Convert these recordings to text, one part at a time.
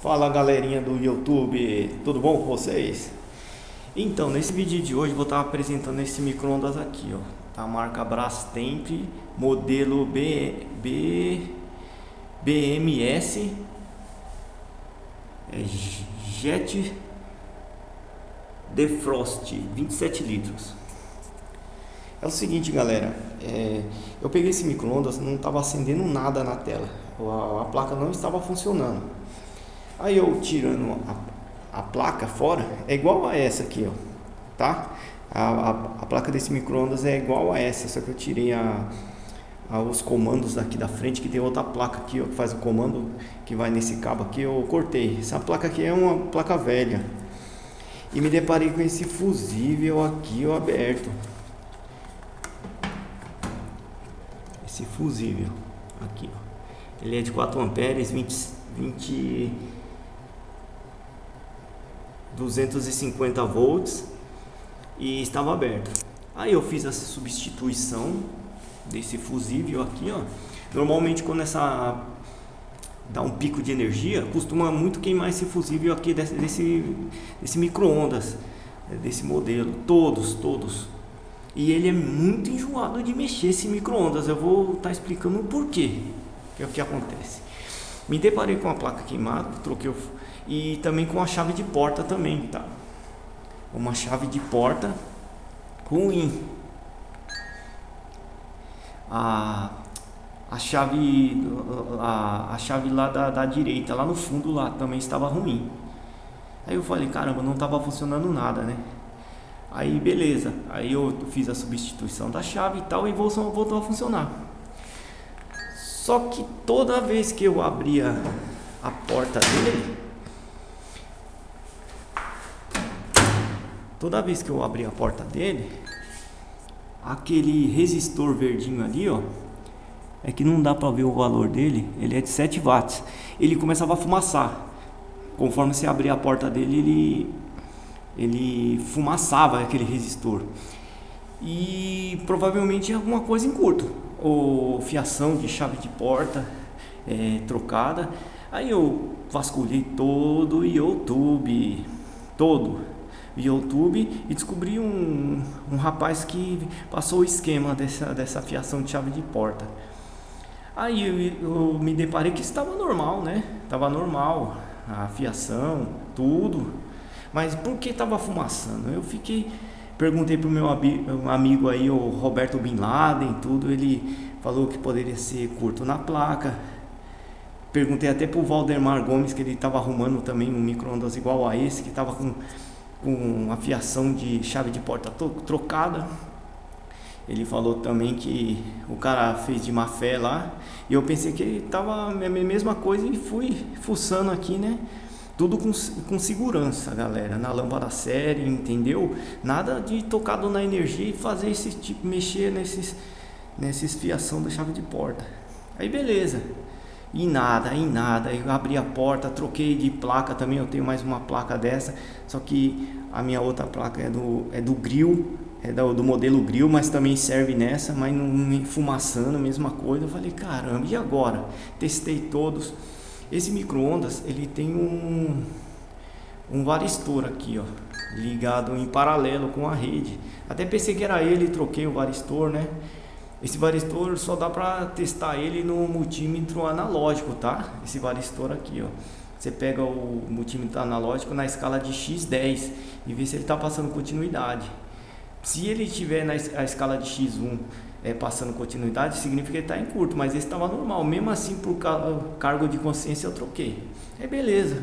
Fala galerinha do YouTube, tudo bom com vocês? Então, nesse vídeo de hoje vou estar apresentando esse micro-ondas aqui, ó da marca Brastemp, modelo B, B, BMS é, Jet Defrost 27 litros. É o seguinte, galera, é, eu peguei esse micro-ondas, não estava acendendo nada na tela, a, a placa não estava funcionando. Aí eu tirando a, a placa fora, é igual a essa aqui, ó, tá? A, a, a placa desse micro-ondas é igual a essa, só que eu tirei a, a, os comandos aqui da frente, que tem outra placa aqui, ó, que faz o comando que vai nesse cabo aqui, eu cortei. Essa placa aqui é uma placa velha. E me deparei com esse fusível aqui, ó, aberto. Esse fusível aqui, ó. Ele é de 4 amperes, 20, 20 250 volts e estava aberto. Aí eu fiz essa substituição desse fusível aqui, ó. Normalmente quando essa dá um pico de energia, costuma muito queimar esse fusível aqui desse, desse, desse micro-ondas, né, desse modelo, todos, todos. E ele é muito enjoado de mexer esse micro-ondas. Eu vou estar tá explicando o porquê, que é o que acontece. Me deparei com a placa queimada, troquei o e também com a chave de porta também, tá? Uma chave de porta ruim. A, a chave a, a chave lá da, da direita, lá no fundo lá também estava ruim. Aí eu falei, caramba, não estava funcionando nada, né? Aí beleza, aí eu fiz a substituição da chave e tal e voltou, voltou a funcionar. Só que toda vez que eu abria a porta dele, Toda vez que eu abri a porta dele, aquele resistor verdinho ali, ó, é que não dá para ver o valor dele, ele é de 7 watts. Ele começava a fumaçar. Conforme você abria a porta dele, ele ele fumaçava aquele resistor. E provavelmente alguma coisa em curto, ou fiação de chave de porta é, trocada. Aí eu vasculhei todo o YouTube, todo YouTube e descobri um, um rapaz que passou o esquema dessa, dessa fiação de chave de porta. Aí eu, eu me deparei que estava normal, né? Estava normal a fiação, tudo. Mas por que estava fumaçando? Eu fiquei, perguntei para o meu amigo aí, o Roberto Bin Laden, tudo. Ele falou que poderia ser curto na placa. Perguntei até para o Valdemar Gomes que ele estava arrumando também um micro-ondas igual a esse, que estava com com a fiação de chave de porta trocada. Ele falou também que o cara fez de má fé lá. E eu pensei que tava a mesma coisa e fui fuçando aqui, né? Tudo com, com segurança, galera. Na lâmpada série, entendeu? Nada de tocado na energia e fazer esse tipo, mexer nesses, nesses fiação da chave de porta. Aí beleza. E nada, e nada. Eu abri a porta, troquei de placa também. Eu tenho mais uma placa dessa. Só que a minha outra placa é do, é do grill, é do, do modelo grill, mas também serve nessa, mas não fumaçando, mesma coisa. Eu falei, caramba, e agora? Testei todos. Esse micro-ondas, ele tem um, um varistor aqui, ó, ligado em paralelo com a rede. Até pensei que era ele, troquei o varistor, né? Esse varistor só dá para testar ele no multímetro analógico, tá? Esse varistor aqui, ó. Você pega o multímetro analógico na escala de X10 e vê se ele está passando continuidade. Se ele estiver na escala de X1 é, passando continuidade, significa que ele está em curto, mas esse estava normal. Mesmo assim, por cargo de consciência, eu troquei. É beleza.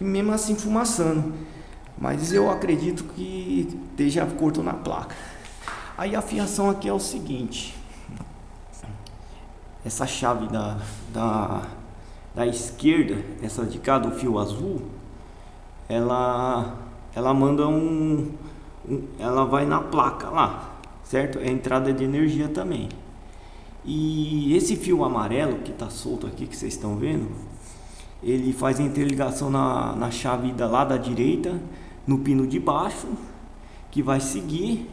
E mesmo assim, fumaçando. Mas eu acredito que esteja curto na placa. Aí a fiação aqui é o seguinte essa chave da, da, da esquerda, essa de cá do fio azul, ela, ela manda um, um, ela vai na placa lá, certo? É entrada de energia também. E esse fio amarelo que está solto aqui, que vocês estão vendo, ele faz interligação na, na chave da, lá da direita, no pino de baixo, que vai seguir,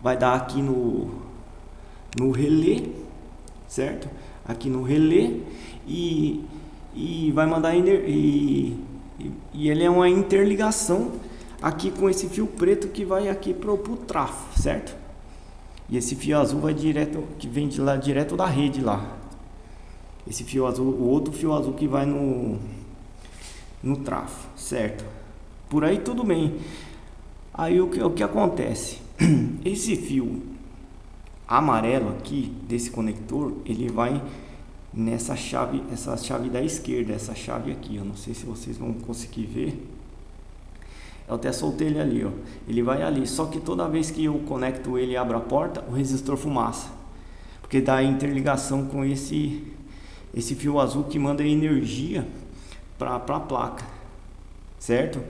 vai dar aqui no, no relé certo? Aqui no relé e e vai mandar e, e, ele é uma interligação aqui com esse fio preto que vai aqui pro, pro trafo, certo? E esse fio azul vai direto que vem de lá direto da rede lá. Esse fio azul, o outro fio azul que vai no no trafo, certo? Por aí tudo bem. Aí o que, o que acontece? Esse fio amarelo aqui desse conector, ele vai nessa chave, essa chave da esquerda, essa chave aqui, eu não sei se vocês vão conseguir ver. Eu até soltei ele ali, ó. Ele vai ali, só que toda vez que eu conecto ele e abro a porta, o resistor fumaça. Porque dá interligação com esse esse fio azul que manda energia para a placa, certo?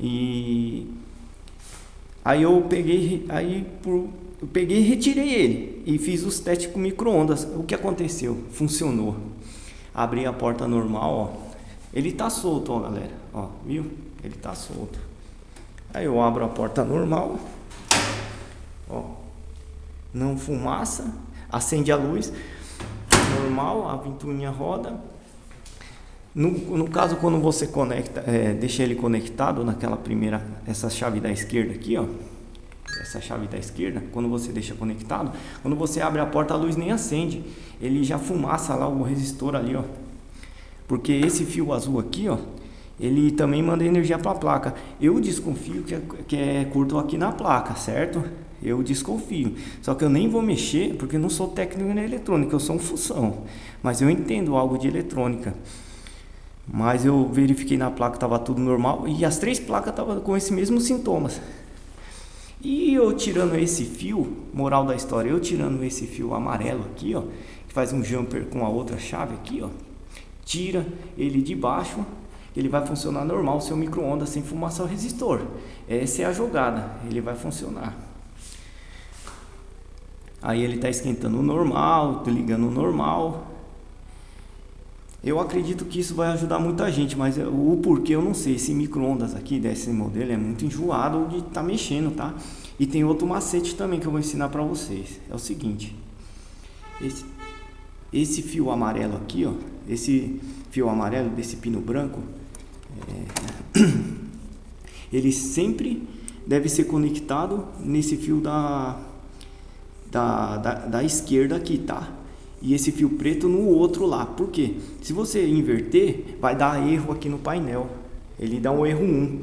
E aí eu peguei, aí por, eu peguei e retirei ele e fiz os testes com microondas. O que aconteceu? Funcionou. Abri a porta normal, ó. Ele tá solto, ó, galera. Ó, viu? Ele tá solto. Aí eu abro a porta normal. Ó. Não fumaça, acende a luz normal, a ventoinha roda no, no caso, quando você conecta, é, deixa ele conectado naquela primeira, essa chave da esquerda aqui, ó, essa chave da esquerda, quando você deixa conectado, quando você abre a porta, a luz nem acende, ele já fumaça lá o resistor ali, ó, porque esse fio azul aqui, ó, ele também manda energia para a placa. Eu desconfio que é, que é curto aqui na placa, certo? Eu desconfio. Só que eu nem vou mexer porque eu não sou técnico na eletrônica, eu sou um função. Mas eu entendo algo de eletrônica. Mas eu verifiquei na placa estava tudo normal e as três placas estavam com esses mesmos sintomas. E eu tirando esse fio, moral da história, eu tirando esse fio amarelo aqui, ó, que faz um jumper com a outra chave aqui, ó, tira ele de baixo, ele vai funcionar normal, seu micro-ondas sem fumaça ao resistor. Essa é a jogada, ele vai funcionar. Aí ele está esquentando normal, ligando normal, eu acredito que isso vai ajudar muita gente, mas o porquê eu não sei. Esse micro-ondas aqui desse modelo é muito enjoado de estar tá mexendo, tá? E tem outro macete também que eu vou ensinar para vocês. É o seguinte. Esse, esse fio amarelo aqui, ó. Esse fio amarelo desse pino branco. É, ele sempre deve ser conectado nesse fio da, da, da, da esquerda aqui, tá? E esse fio preto no outro lá. Por quê? Se você inverter, vai dar erro aqui no painel. Ele dá um erro 1.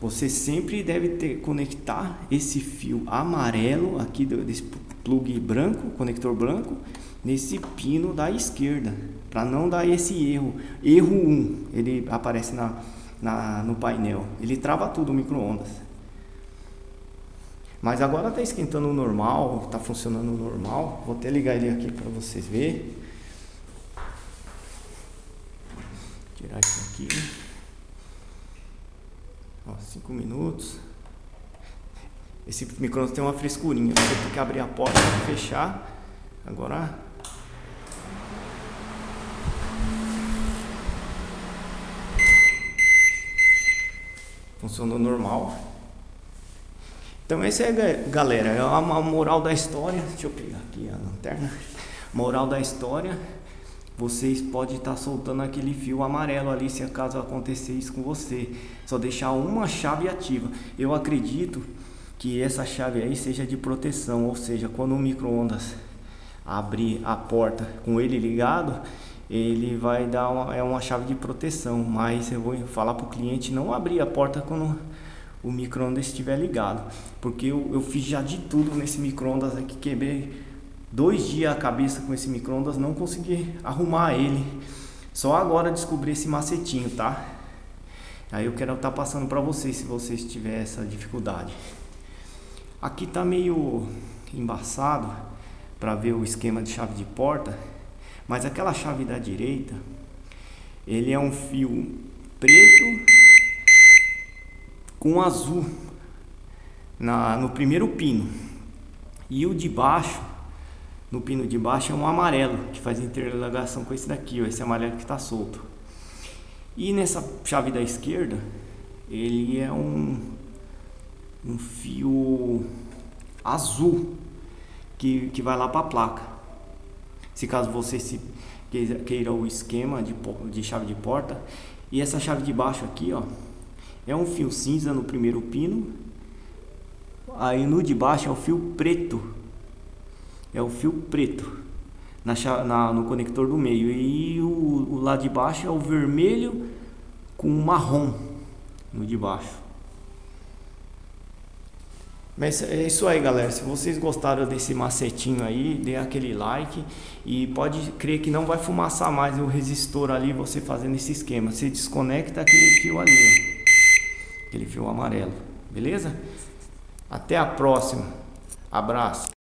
Você sempre deve ter conectar esse fio amarelo aqui desse plug branco, conector branco, nesse pino da esquerda, para não dar esse erro. Erro 1, ele aparece na, na no painel. Ele trava tudo o micro-ondas. Mas agora está esquentando normal, está funcionando normal. Vou até ligar ele aqui para vocês verem. Tirar isso aqui. Ó, cinco minutos. Esse micro tem uma frescurinha. Você tem que abrir a porta e fechar. Agora funcionou normal. Então essa é galera, é a moral da história. Deixa eu pegar aqui a lanterna. Moral da história. Vocês podem estar soltando aquele fio amarelo ali se acaso acontecer isso com você. Só deixar uma chave ativa. Eu acredito que essa chave aí seja de proteção, ou seja, quando o micro-ondas abrir a porta com ele ligado, ele vai dar uma, é uma chave de proteção, mas eu vou falar para o cliente não abrir a porta quando o micro-ondas estiver ligado. Porque eu, eu fiz já de tudo nesse micro-ondas aqui, quebrei dois dias a cabeça com esse micro-ondas, não consegui arrumar ele. Só agora descobri esse macetinho, tá? Aí eu quero estar tá passando para vocês se vocês tiverem essa dificuldade. Aqui tá meio embaçado para ver o esquema de chave de porta, mas aquela chave da direita, ele é um fio preto com azul na, no primeiro pino. E o de baixo, no pino de baixo, é um amarelo, que faz interligação com esse daqui, ó, esse amarelo que está solto. E nessa chave da esquerda, ele é um, um fio azul que, que vai lá para a placa. Se caso você se queira o esquema de, de chave de porta. E essa chave de baixo aqui, ó, é um fio cinza no primeiro pino. Aí no de baixo é o fio preto. É o fio preto na, na no conector do meio. E o, o lado de baixo é o vermelho com marrom no de baixo. Mas é isso aí, galera. Se vocês gostaram desse macetinho aí, dê aquele like e pode crer que não vai fumaçar mais o resistor ali você fazendo esse esquema. Você desconecta aquele fio ali, ó. Aquele fio amarelo, beleza? Até a próxima. Abraço.